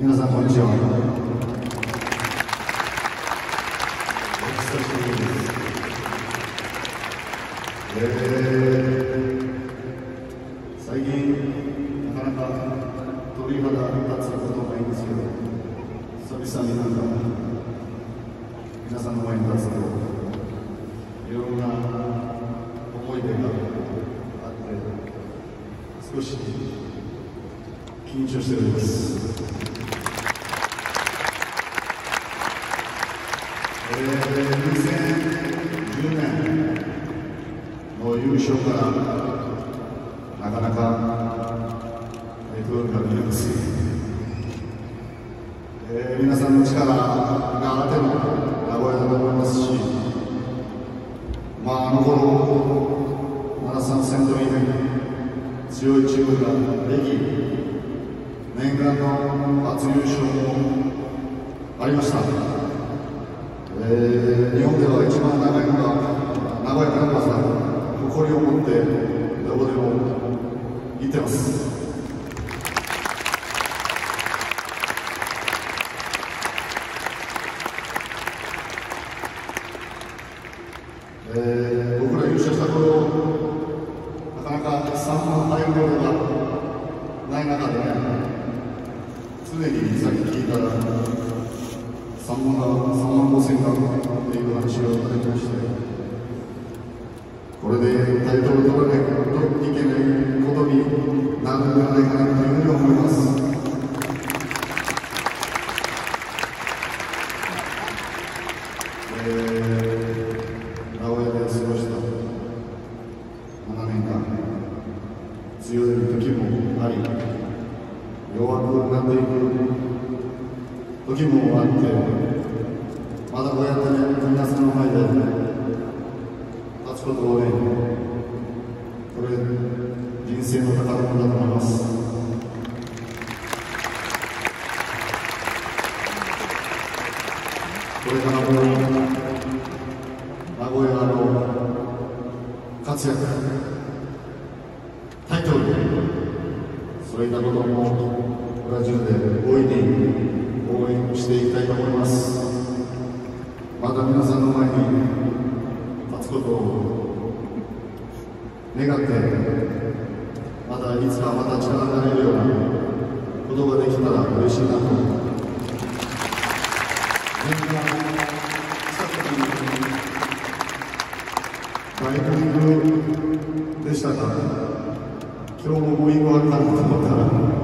んにちは。お久しぶりですえー、最近なかなか鳥肌立つことないんですけど久々になんか皆さんの前に立つといろんな思い出があって少し緊張しておりますえー、2010年の優勝からなかなかタイトルが見えます、えー、皆さんの力があっての名古屋だと思いますし、まあ、あの頃73戦闘以内強いチームができ念願の初優勝もありました日本では一番長いのが名古屋グランパスだ誇りを持ってどこでも行ってます。えー、僕ら優勝した頃なかなか3万入ることがない中で、ね、常にさっき聞いたら3万が3万5千かっていう話をいただきましてこれでタイトル取らないといけないことになるんじゃないというふうに思います。えー、名古屋で過ごした7年間強い時もあり弱くなっていく時もあってまだこうやって皆さんの前で立つことをねこれ人生の宝物だと思います。これからも名古屋の活躍タイトルそういったこともブラジルで大いに応援していきたいと思いますまた皆さんの前に立つことを願ってまたいつかまた力になれるようなことができたら嬉しいなと年間近くにバイクリングでしたが今日もボーイングあったのか。